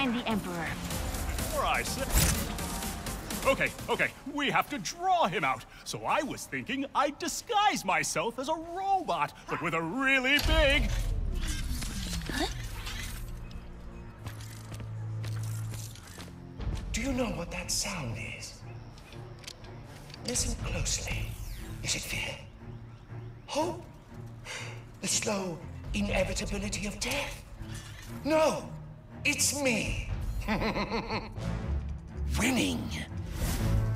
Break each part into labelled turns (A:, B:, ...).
A: find the Emperor.
B: Before I say... Okay, okay, we have to draw him out. So I was thinking I'd disguise myself as a robot, but with a really big...
C: Do you know what that sound is? Listen closely. Is it fear? Hope? The slow inevitability of death? No, it's me. Winning.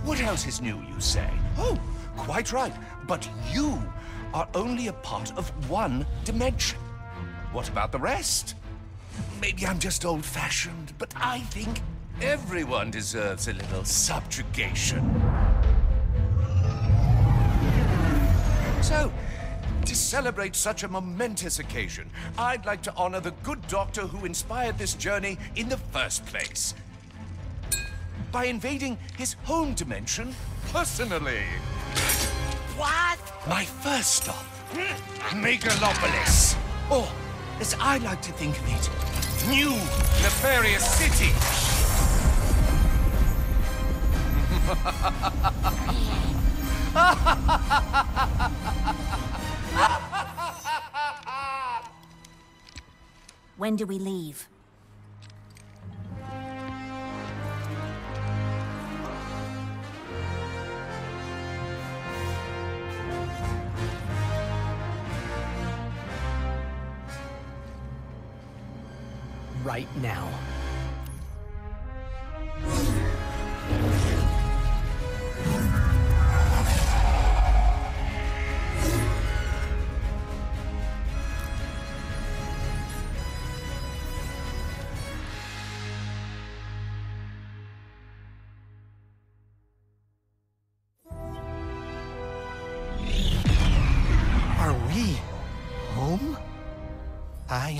C: What else is new, you say? Oh, quite right. But you are only a part of one dimension. What about the rest? Maybe I'm just old-fashioned, but I think everyone deserves a little subjugation. Celebrate such a momentous occasion, I'd like to honor the good doctor who inspired this journey in the first place. By invading his home dimension personally. What? My first stop, Megalopolis. Or, as I like to think of it, New Nefarious City.
A: When do we leave?
D: Right now.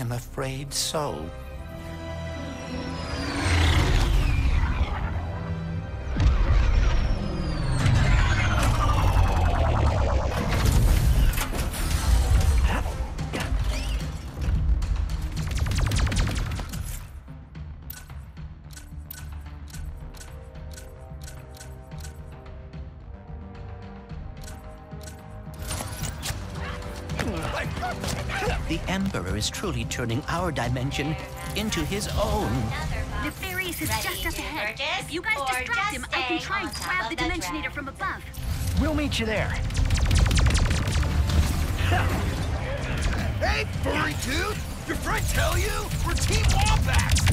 C: Am afraid so.
E: Truly turning our dimension into his own.
A: The Nefarious is just up ahead. If you guys distract him, I can try and grab the Dimensionator from above.
D: We'll meet you there.
F: Hey, furry dude! Your friend tell you? We're Team Wombats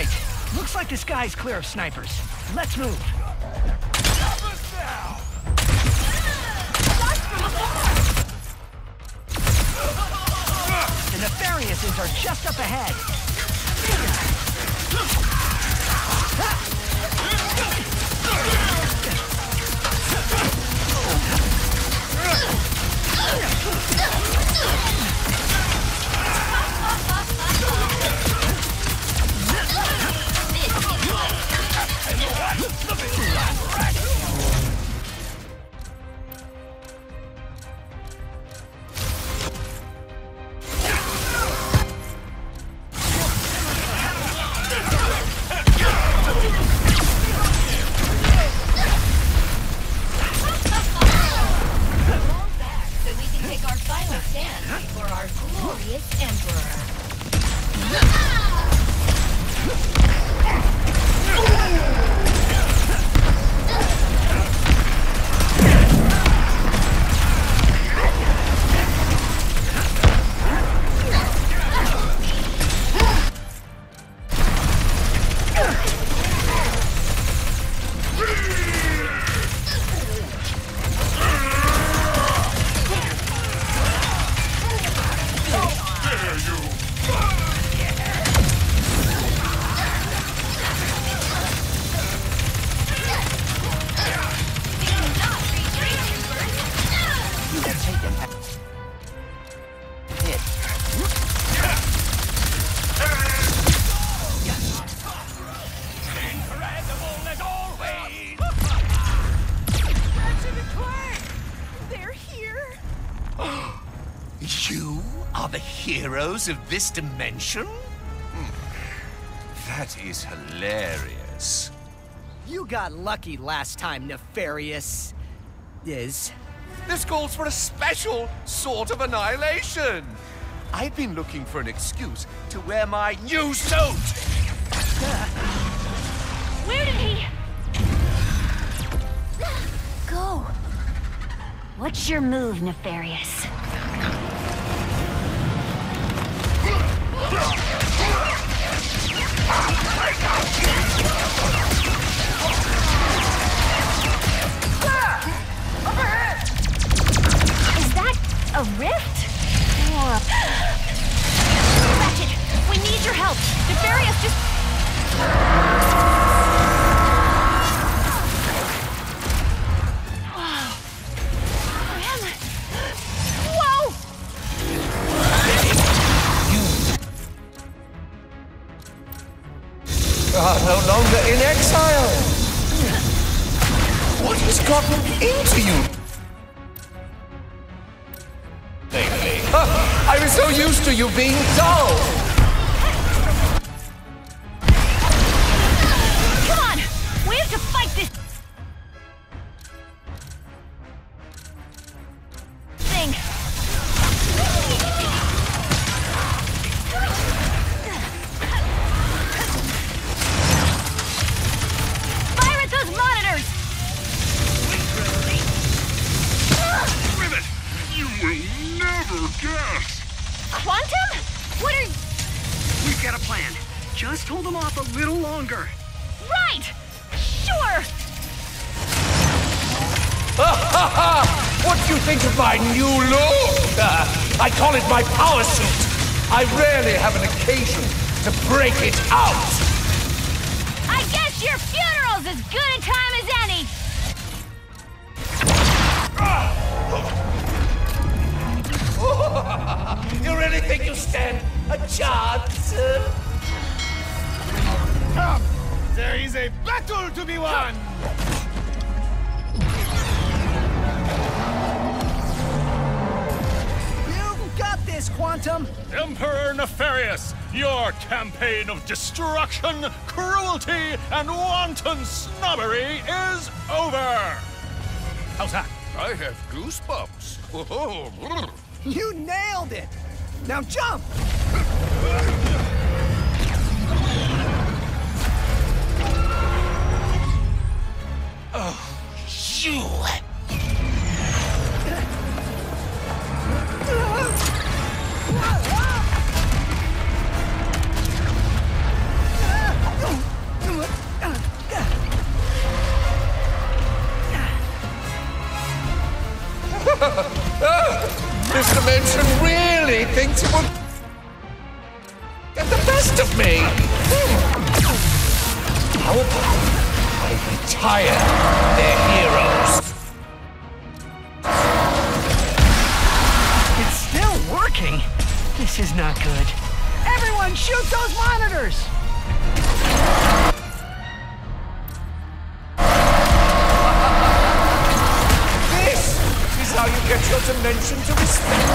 D: Right. Looks like the sky's clear of snipers. Let's move. The Nefariouses are just up ahead.
C: Huh? This dimension? Hmm. That is hilarious.
D: You got lucky last time, Nefarious. Is.
C: This calls for a special sort of annihilation. I've been looking for an excuse to wear my new suit.
A: Where did he... Go. What's your move, Nefarious? A rift? Or. Ratchet, we need your help. Nefarious just...
C: exile. What has gotten into you? Lately. I was so used to you being dull.
F: Is a battle to be won!
D: You've got this, Quantum!
B: Emperor Nefarious, your campaign of destruction, cruelty, and wanton snobbery is over! How's that?
C: I have goosebumps. Whoa.
D: You nailed it! Now jump!
C: Oh, you. This dimension really thinks it will get the best of me. How retire their heroes?
D: It's still working! This is not good. Everyone, shoot those monitors!
C: This is how you get your dimension to respect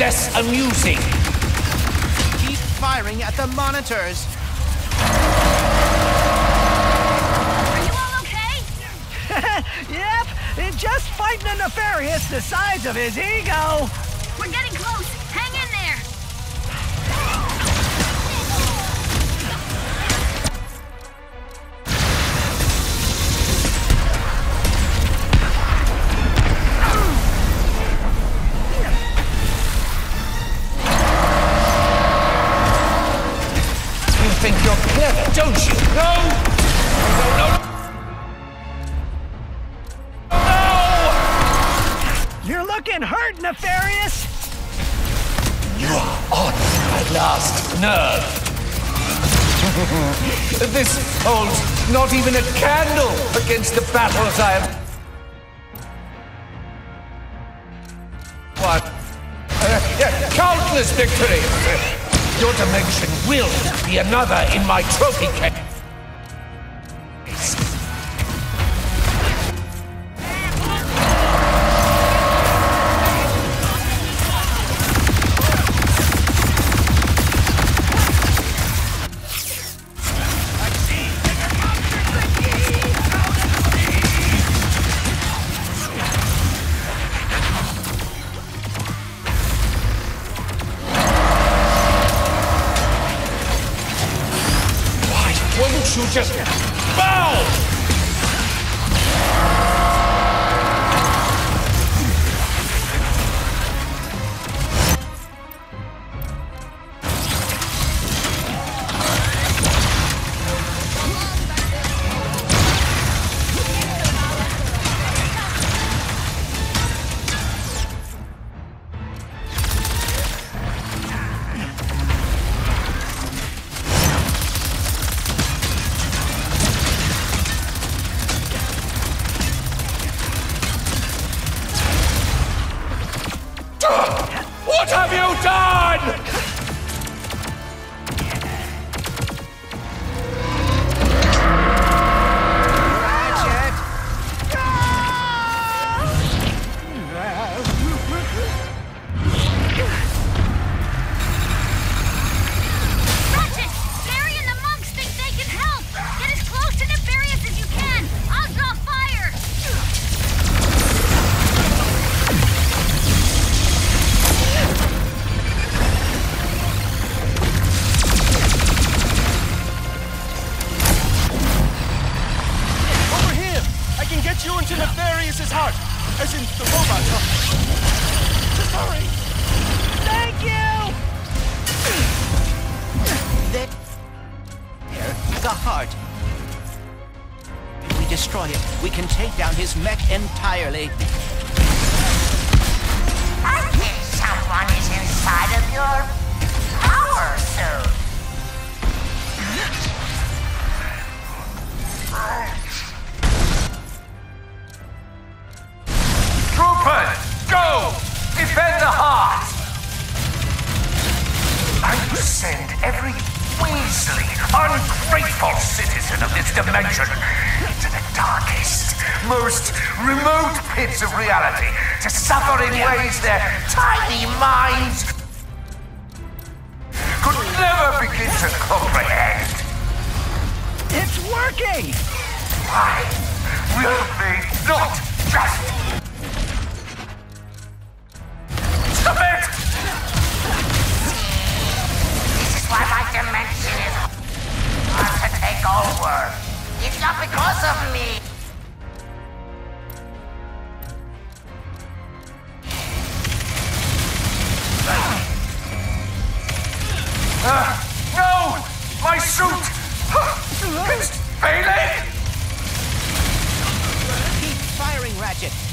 C: less amusing.
E: Keep firing at the monitors.
A: Are you all okay?
D: yep, just fighting a nefarious the size of his ego.
C: This holds not even a candle against the battles I have... What? Uh, yeah, countless victories! Your dimension will be another in my trophy case. What have you done?
G: It's
C: failing!
D: Keep firing, Ratchet!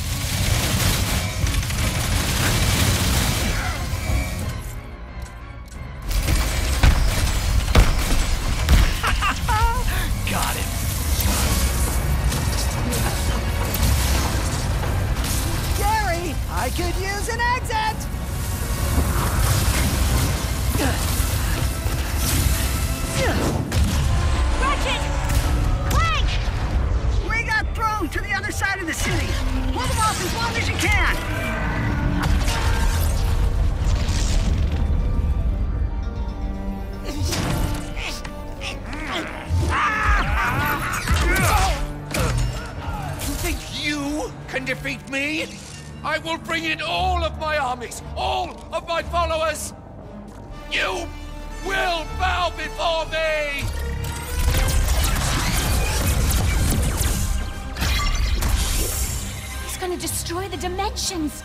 G: to
A: destroy the dimensions.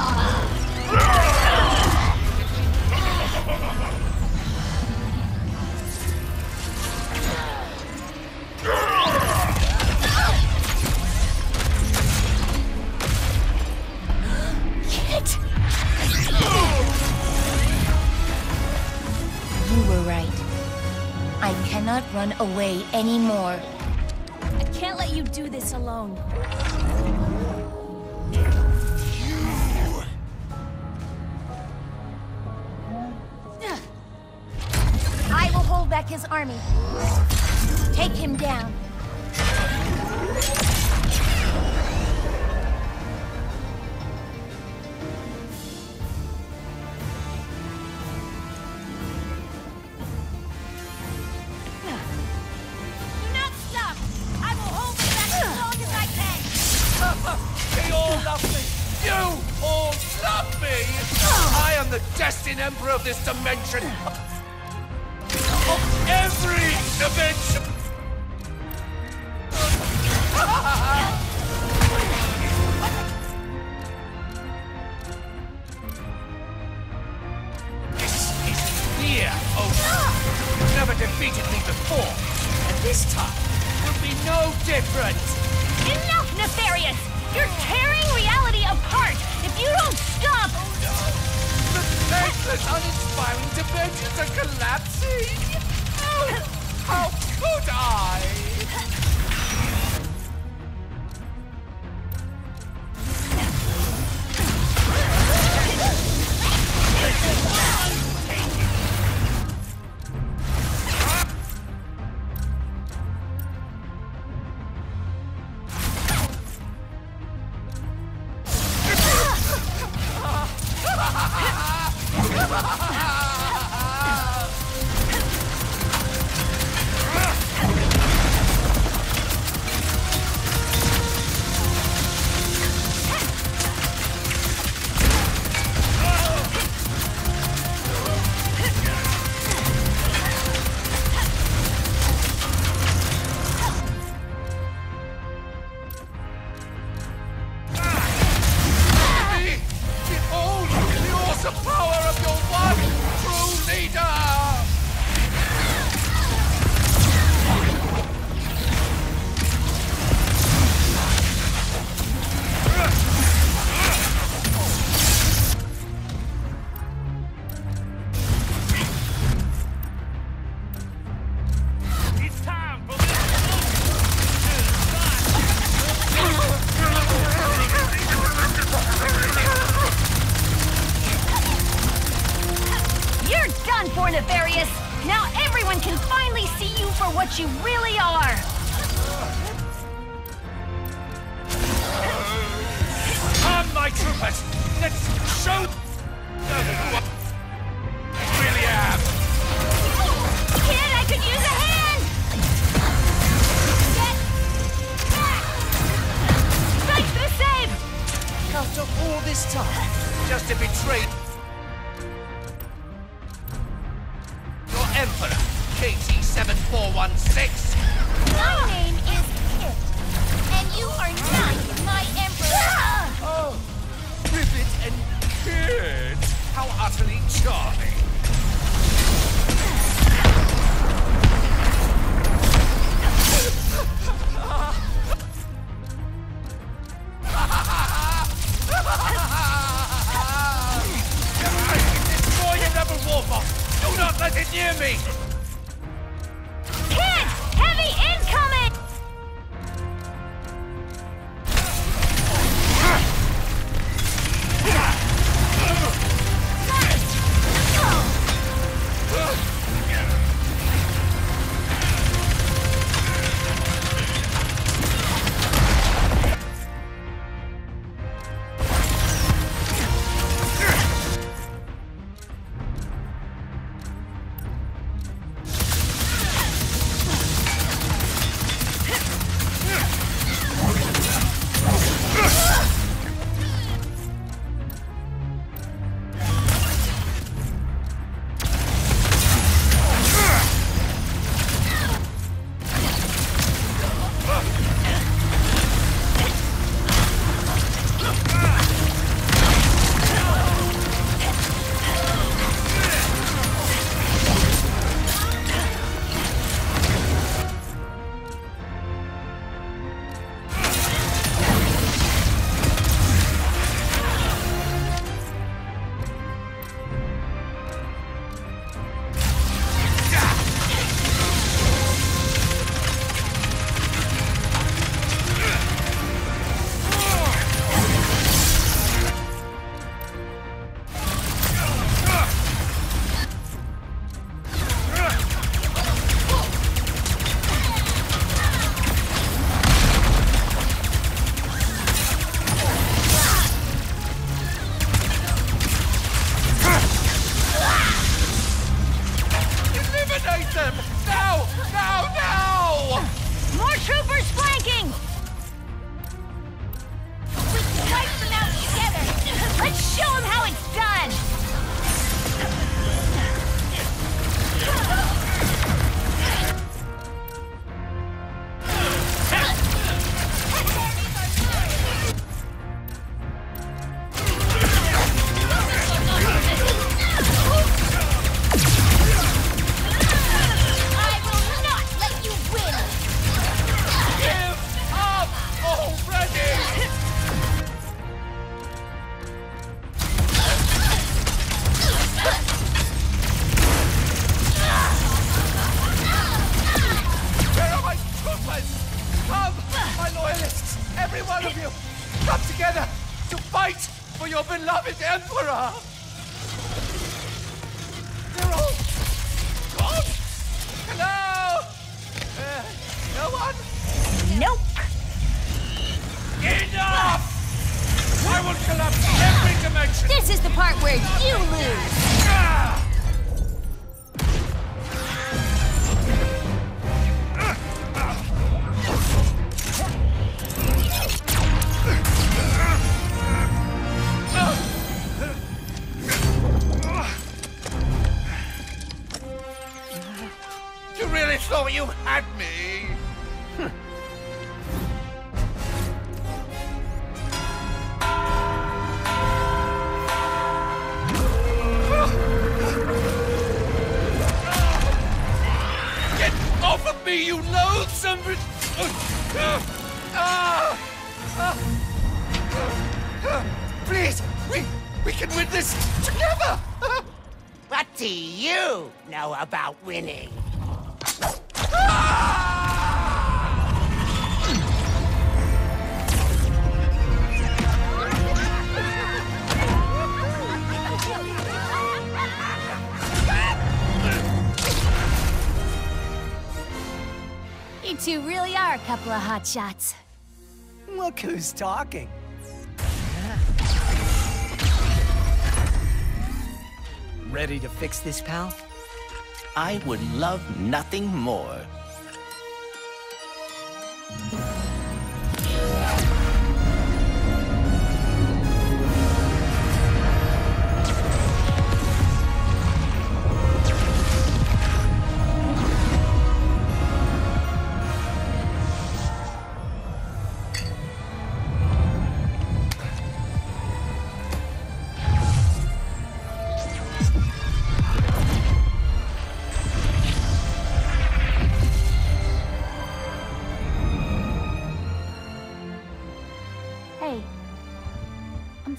A: cannot run away anymore.
H: I can't let you do this alone.
A: I will hold back his army. Take him down.
C: Am the destined emperor of this dimension! Of every dimension! Ha
A: ha ha! You're
B: for,
A: Nefarious! Now everyone can finally see you for what you really are!
C: Arm my troopers! Let's show them who I really am!
A: Kid, I could use a hand! Get back! Thanks for the save!
C: After all this time, just to betray KT-7416!
A: My name is Kit, and you are not my emperor! Ah!
C: Oh, Rivet and Kit! How utterly charming! Destroy your rebel warboss! Do not let it near me!
I: What do you know about winning?
H: You two really are a couple of hot shots.
D: Look who's talking. Ready to fix this, pal?
E: I would love nothing more.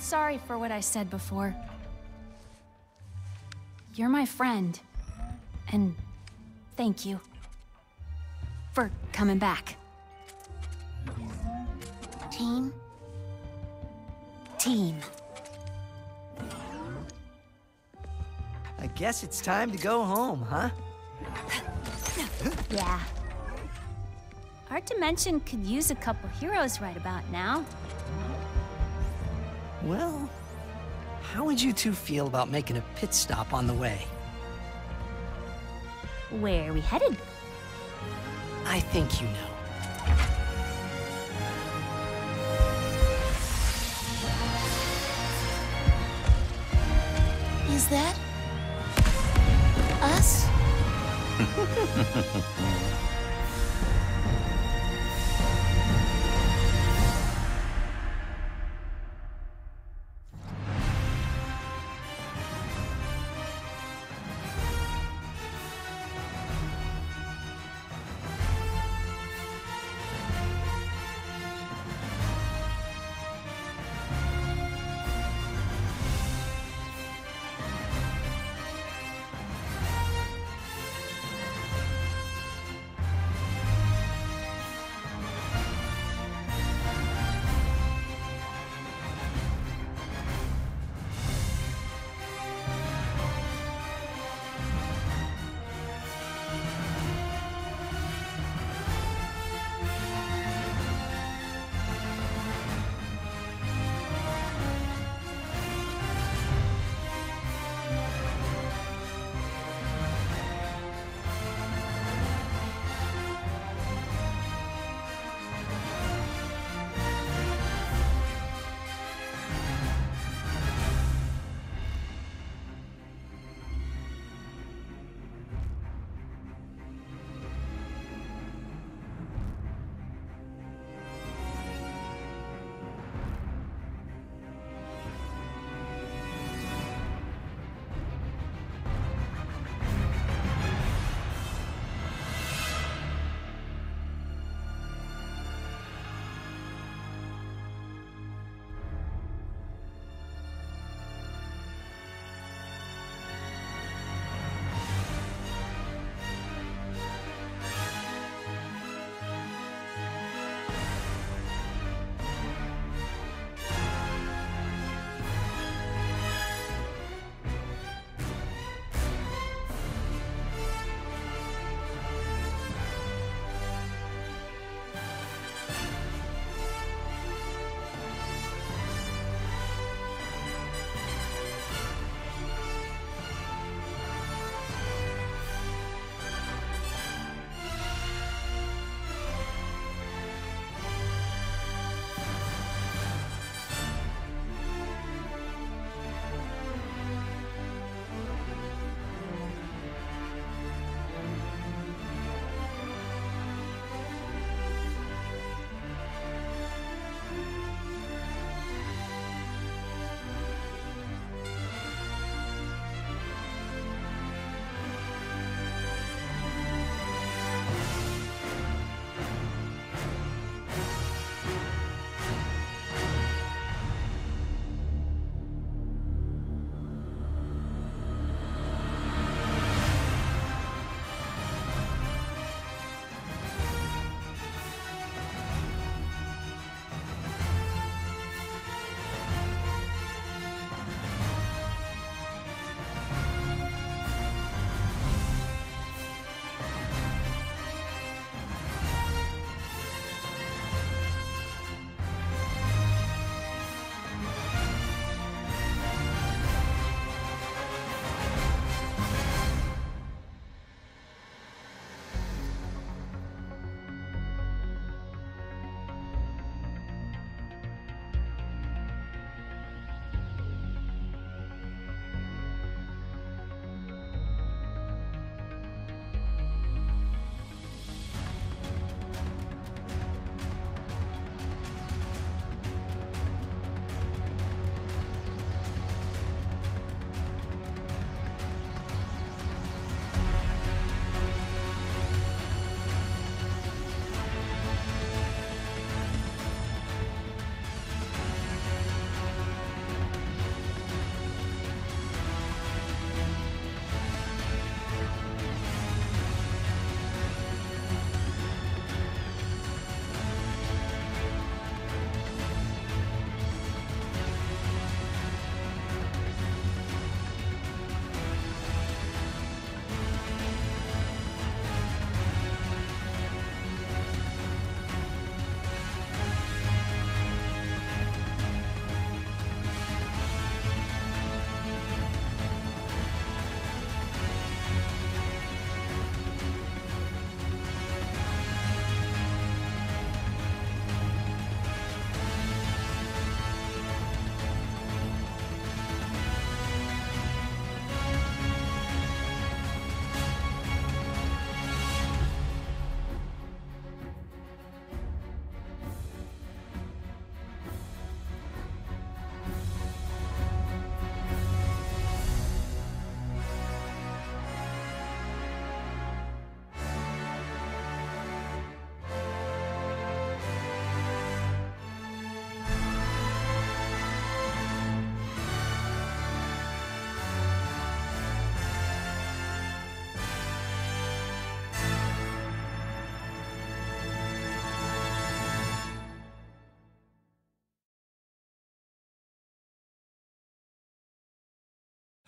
A: Sorry for what I said before. You're my friend. And thank you. For coming back.
H: Team?
A: Team.
D: I guess it's time to go home, huh?
A: Yeah. Our dimension could use a couple heroes right about now.
D: Well, how would you two feel about making a pit stop on the way?
A: Where are we headed?
D: I think you know.
H: Is that us?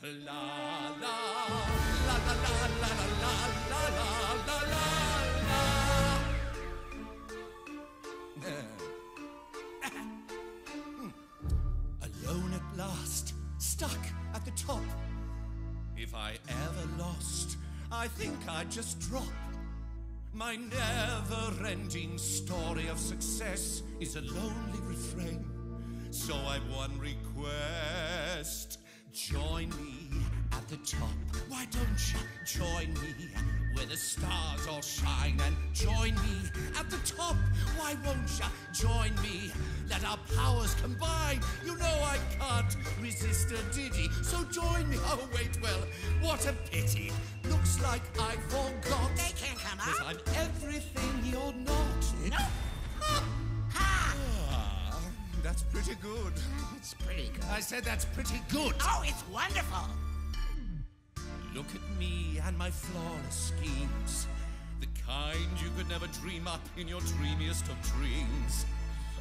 C: La la la la la la la la la la la. Alone at last, stuck at the top. If I ever lost, I think I'd just drop. My never ending story of success is a lonely refrain. So I've one request join me at the top. Why don't you join me where the stars all shine and join me at the top? Why won't you join me? Let our powers combine. You know I can't resist a ditty, so join me. Oh, wait, well, what a pity. Looks like I forgot.
I: They can't come up.
C: I'm everything you're not.
I: No. Ha!
C: That's pretty good.
I: It's pretty good.
C: I said that's pretty good.
I: Oh, it's wonderful.
C: Look at me and my flawless schemes. The kind you could never dream up in your dreamiest of dreams.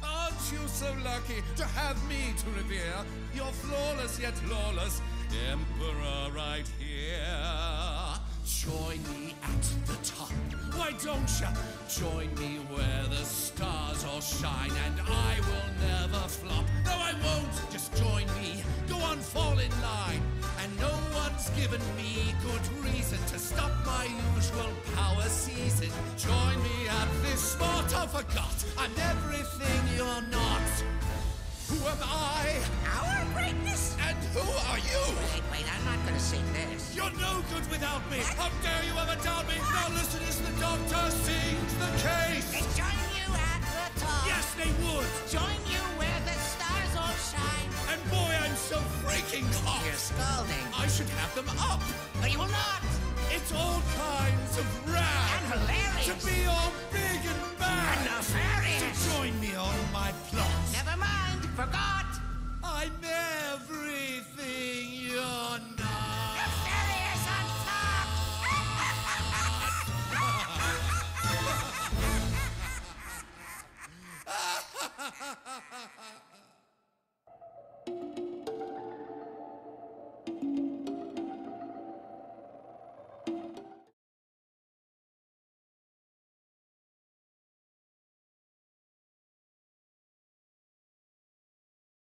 C: Aren't you so lucky to have me to revere? Your flawless yet lawless emperor right here. Join me at the top. Why don't you join me where the stars all shine and I will never flop? No, I won't. Just join me. Go on, fall in line. And no one's given me good reason to stop my usual power season. Join me at this spot. good without me. How dare you ever doubt me? Now listen as the doctor sees the case.
I: They join you at the top.
C: Yes, they would.
I: Join you where the stars all shine.
C: And boy, I'm so freaking hot.
I: You're scalding.
C: I should have them up.
I: But you will not.
C: It's all kinds of rad.
I: And hilarious.
C: To be all big and bad. And nefarious.
I: To
C: join me on my plot.
I: Never mind. Forgot.
C: I'm everything. ha ha ha